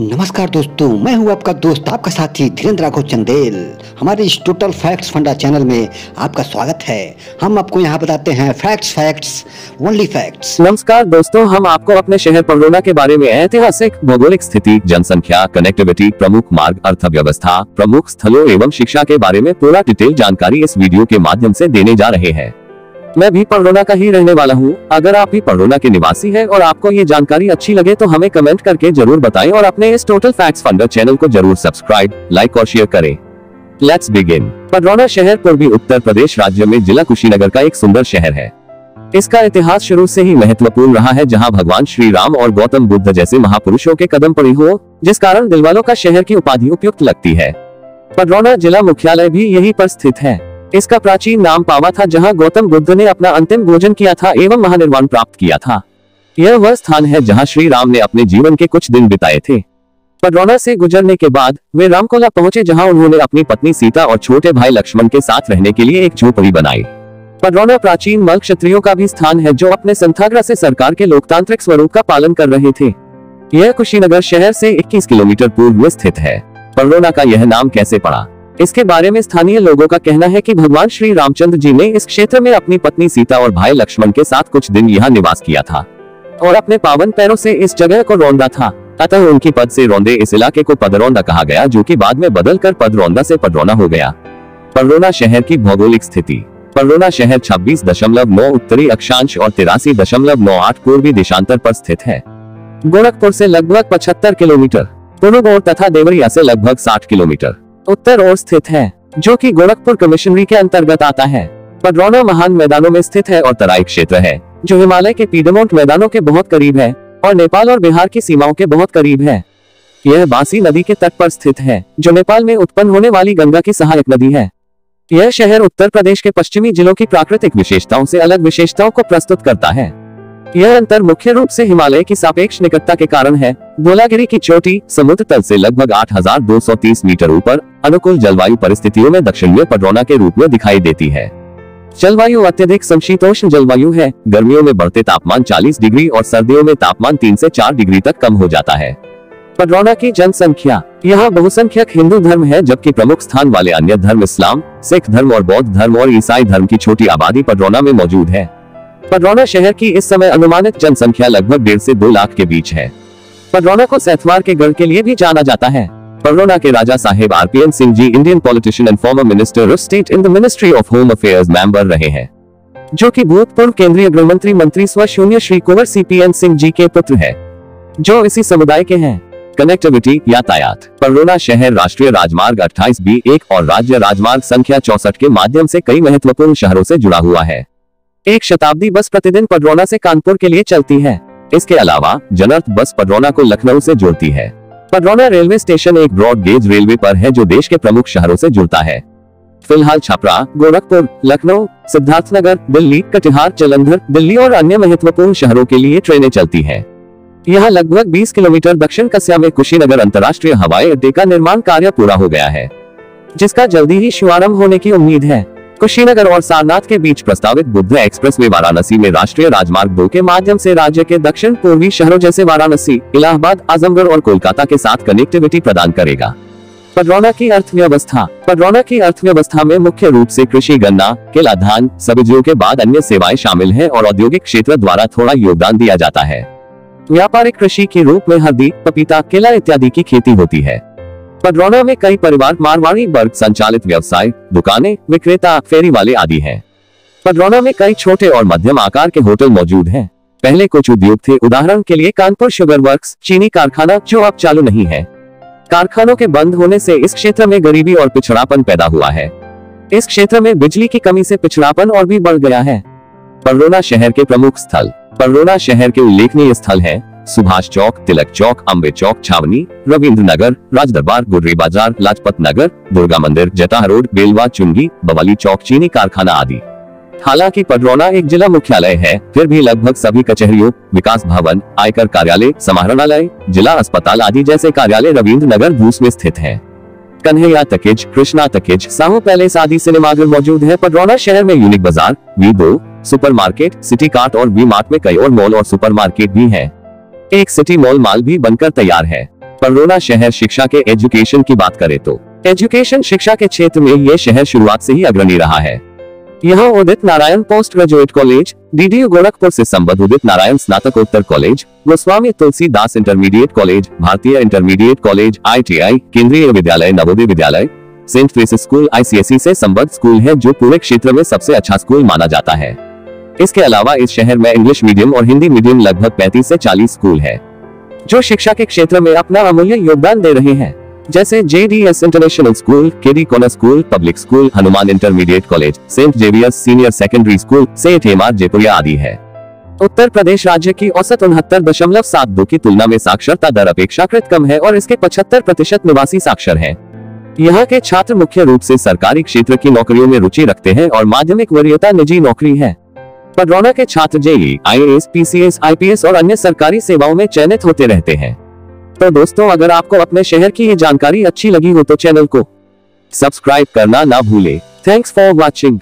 नमस्कार दोस्तों, मैं हूँ आपका दोस्त, आपका साथी धीरेन्द्र राघव चंदेल। हमारे इस टोटल फैक्ट्स फंडा चैनल में आपका स्वागत है। हम आपको यहाँ बताते हैं फैक्ट्स फैक्ट्स ओनली फैक्ट्स नमस्कार दोस्तों, हम आपको अपने शहर परोना के बारे में ऐतिहासिक, भौगोलिक स्थिति, जनसंख्या कनेक्टिविटी प्रमुख मार्ग, अर्थव्यवस्था, प्रमुख स्थलों एवं शिक्षा के बारे में पूरा डिटेल जानकारी इस वीडियो के माध्यम ऐसी देने जा रहे हैं। मैं भी परोना का ही रहने वाला हूँ। अगर आप भी परोना के निवासी हैं और आपको ये जानकारी अच्छी लगे तो हमें कमेंट करके ज़रूर बताएँ और अपने इस टोटल फैक्ट्स फंडर चैनल को ज़रूर सब्सक्राइब लाइक और शेयर करें। लेट्स बिगिन पडरौना शहर पूर्वी उत्तर प्रदेश राज्य में जिला कुशीनगर का एक सुंदर शहर है। इसका इतिहास शुरू से ही महत्वपूर्ण रहा है जहाँ भगवान श्री राम और गौतम बुद्ध जैसे महापुरुषों के कदम पड़ी हो जिस कारण दिलवालों का शहर की उपाधि उपयुक्त लगती है। पडरौना जिला मुख्यालय भी यहीं पर स्थित है। इसका प्राचीन नाम पावा था, जहाँ गौतम बुद्ध ने अपना अंतिम भोजन किया था एवं महानिर्वाण प्राप्त किया था। यह वह स्थान है जहाँ श्री राम ने अपने जीवन के कुछ दिन बिताए थे। पडरौना से गुजरने के बाद वे रामकोला पहुँचे, जहाँ उन्होंने अपनी पत्नी सीता और छोटे भाई लक्ष्मण के साथ रहने के लिए एक झोपड़ी बनाई। पडरौना प्राचीन मल क्षत्रियों का भी स्थान है, जो अपने संथाग्रह से सरकार के लोकतांत्रिक स्वरूप का पालन कर रहे थे। यह कुशीनगर शहर से 21 किलोमीटर पूर्व में स्थित है। पडरौना का यह नाम कैसे पड़ा? इसके बारे में स्थानीय लोगों का कहना है कि भगवान श्री रामचंद्र जी ने इस क्षेत्र में अपनी पत्नी सीता और भाई लक्ष्मण के साथ कुछ दिन यहाँ निवास किया था और अपने पावन पैरों से इस जगह को रौंदा था। अतः उनकी पद से रौंदे इस इलाके को पदरौंदा कहा गया, जो कि बाद में बदल कर पदरौंदा से पडरौना हो गया। पडरौना शहर की भौगोलिक स्थिति। पडरौना शहर 26.9 उत्तरी अक्षांश और तिरासी दशमलव नौ आठ पूर्वी देशांतर पर स्थित है। गोरखपुर से लगभग 75 किलोमीटर। पुरुगोड़ तथा देवरिया से लगभग 60 किलोमीटर। उत्तर ओर स्थित है, जो कि गोरखपुर कमिश्नरी के अंतर्गत आता है। पडरौना महान मैदानों में स्थित है और तराई क्षेत्र है, जो हिमालय के पीडमोंट मैदानों के बहुत करीब है और नेपाल और बिहार की सीमाओं के बहुत करीब है। यह बासी नदी के तट पर स्थित है, जो नेपाल में उत्पन्न होने वाली गंगा की सहायक नदी है। यह शहर उत्तर प्रदेश के पश्चिमी जिलों की प्राकृतिक विशेषताओं से अलग विशेषताओं को प्रस्तुत करता है। यह अंतर मुख्य रूप से हिमालय की सापेक्ष निकटता के कारण है। धोलागिरी की चोटी समुद्र तल से लगभग 8,230 मीटर ऊपर अनुकूल जलवायु परिस्थितियों में दक्षिण में पडरौना के रूप में दिखाई देती है। जलवायु अत्यधिक समशीतोष्ण जलवायु है। गर्मियों में बढ़ते तापमान 40 डिग्री और सर्दियों में तापमान 3 से 4 डिग्री तक कम हो जाता है। पडरौना की जनसंख्या यहाँ बहुसंख्यक हिंदू धर्म है जबकि प्रमुख स्थान वाले अन्य धर्म इस्लाम सिख धर्म और बौद्ध धर्म और ईसाई धर्म की छोटी आबादी पडरौना में मौजूद है। पडरौना शहर की इस समय अनुमानित जनसंख्या लगभग डेढ़ से दो लाख के बीच है। पडरौना को सैथवार के गढ़ के लिए भी जाना जाता है। पडरौना के राजा साहेब RPN Singh ji Indian politician and former minister of state in the ministry of home affairs member रहे हैं, जो कि भूतपूर्व केंद्रीय गृह मंत्री मंत्री स्व शून्य श्री कुंवर सीपीएन सिंह जी के पुत्र है, जो इसी समुदाय के हैं। कनेक्टिविटी यातायात, पडरौना शहर राष्ट्रीय राजमार्ग 28 बी एक और राज्य राजमार्ग संख्या चौसठ के माध्यम से कई महत्वपूर्ण शहरों से जुड़ा हुआ है। एक शताब्दी बस प्रतिदिन पडरौना से कानपुर के लिए चलती है। इसके अलावा, जनर्थ बस पडरौना को लखनऊ से जोड़ती है। पडरौना रेलवे स्टेशन एक ब्रॉड गेज रेलवे पर है जो देश के प्रमुख शहरों से जुड़ता है। फ़िलहाल छपरा, गोरखपुर, लखनऊ, सिद्धार्थनगर, दिल्ली, कटिहार, जलंधर, दिल्ली और अन्य महत्वपूर्ण शहरों के लिए ट्रेनें चलती हैं। यहाँ लगभग 20 किलोमीटर दक्षिण कस्या में कुशीनगर अंतर्राष्ट्रीय हवाई अड्डे का निर्माण कार्य पूरा हो गया है, जिसका जल्दी ही शुभारंभ होने की उम्मीद है। कुशीनगर और सारनाथ के बीच प्रस्तावित बुद्ध एक्सप्रेस वे वाराणसी में राष्ट्रीय राजमार्ग दो के माध्यम से राज्य के दक्षिण पूर्वी शहरों जैसे वाराणसी, इलाहाबाद, आजमगढ़ और कोलकाता के साथ कनेक्टिविटी प्रदान करेगा। पडरौना की अर्थव्यवस्था पडरौना की अर्थव्यवस्था में मुख्य रूप से कृषि, गन्ना, केला, धान सब्जियों के बाद अन्य सेवाएँ शामिल हैं और औद्योगिक क्षेत्र द्वारा थोड़ा योगदान दिया जाता है। व्यापारिक कृषि के रूप में हल्दी, पपीता, केला इत्यादि की खेती होती है। पडरौना में कई परिवार मारवाड़ी वर्ग संचालित व्यवसाय, दुकानें, विक्रेता, फेरी वाले आदि हैं। पडरौना में कई छोटे और मध्यम आकार के होटल मौजूद हैं। पहले कुछ उद्योग थे। उदाहरण के लिए कानपुर शुगर वर्क्स, चीनी कारखाना, जो अब चालू नहीं है। कारखानों के बंद होने से इस क्षेत्र में गरीबी और पिछड़ापन पैदा हुआ है। इस क्षेत्र में बिजली की कमी से पिछड़ापन और भी बढ़ गया है। पडरौना शहर के प्रमुख स्थल। पडरौना शहर के उल्लेखनीय स्थल है। सुभाष चौक, तिलक चौक, अम्बे चौक, छावनी रविंद्र नगर राजदरबार गुर्री बाज़ार, लाजपत नगर, दुर्गा मंदिर जटाह रोड, बेलवा, चुंगी, बवाली चौक, चीनी कारखाना आदि। हालाँकि पडरौना एक जिला मुख्यालय है, फिर भी लगभग सभी कचहरियों, विकास भवन, आयकर कार्यालय, समाहरणालय, जिला अस्पताल आदि जैसे कार्यालय रविंद्र नगर भूस में स्थित है। Kanhaiya talkies, Krishna talkies, Sahu palace आदि सिनेमाघर मौजूद है। पडरौना शहर में यूनिक बाज़ार वी दो सुपर मार्केट सिटी कार्ट और वी मार्ट में कई और मॉल और सुपर मार्केट भी है। एक सिटी मॉल माल भी बनकर तैयार है। परोना शहर शिक्षा के एजुकेशन की बात करें तो। एजुकेशन शिक्षा के क्षेत्र में ये शहर शुरुआत से ही अग्रणी रहा है। यहाँ Udit Narayan post graduate college DDU Gorakhpur से संबद्ध उदित नारायण स्नातकोत्तर college Goswami Tulsidas intermediate college भारतीय intermediate college ITI Kendriya Vidyalaya, Navodaya विद्यालय सेंट फ्रेसिस स्कूल आईसीएसई से संबद्ध स्कूल है जो पूरे क्षेत्र में सबसे अच्छा स्कूल माना जाता है। इसके अलावा इस शहर में इंग्लिश मीडियम और हिंदी मीडियम लगभग 35 से 40 स्कूल है, जो शिक्षा के क्षेत्र में अपना अमूल्य योगदान दे रहे हैं। जैसे JDS international school KD Connor school public school Hanuman intermediate college Saint Xavier's senior secondary school Seth hammer Jaipuria आदि है। उत्तर प्रदेश राज्य की औसत उनहत्तर दशमलव सात दो की तुलना में साक्षरता दर अपेक्षाकृत कम है और इसके पचहत्तर प्रतिशत निवासी साक्षर हैं। यहाँ के छात्र मुख्य रूप से सरकारी क्षेत्र की नौकरियों में रुचि रखते हैं और माध्यमिक वरीयता निजी नौकरी है। पडरौना के छात्र JE I S P C S I P S और अन्य सरकारी सेवाओं में चयनित होते रहते हैं। तो दोस्तों, अगर आपको अपने शहर की ये जानकारी अच्छी लगी हो तो चैनल को सब्सक्राइब करना ना भूले। Thanks for watching